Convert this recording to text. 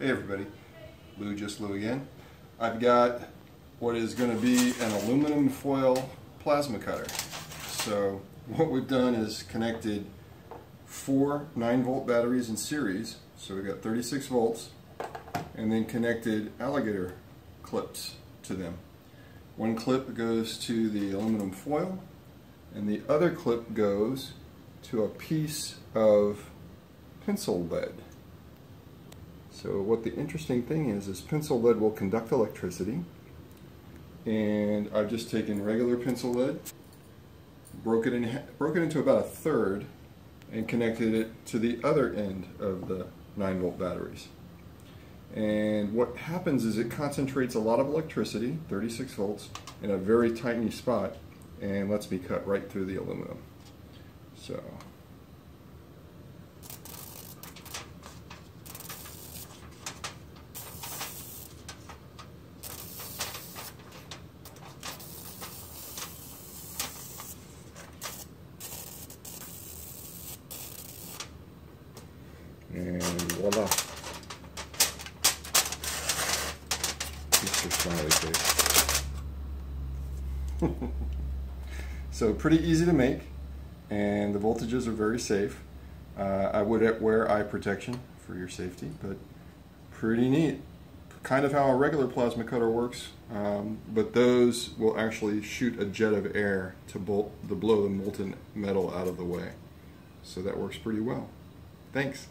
Hey everybody, Lou just Lou again. I've got what is going to be an aluminum foil plasma cutter. So what we've done is connected four 9 volt batteries in series, so we've got 36 volts, and then connected alligator clips to them. One clip goes to the aluminum foil, and the other clip goes to a piece of pencil lead. So what the interesting thing is, is pencil lead will conduct electricity. And I've just taken regular pencil lead, broke it, in, broke it into about a third, and connected it to the other end of the 9 volt batteries. And what happens is it concentrates a lot of electricity, 36 volts, in a very tiny spot, and lets me cut right through the aluminum. So And voila. Mr. Smiley face. so pretty easy to make and the voltages are very safe. Uh, I would wear eye protection for your safety, but pretty neat. Kind of how a regular plasma cutter works, um, but those will actually shoot a jet of air to, bolt, to blow the molten metal out of the way. So that works pretty well. Thanks.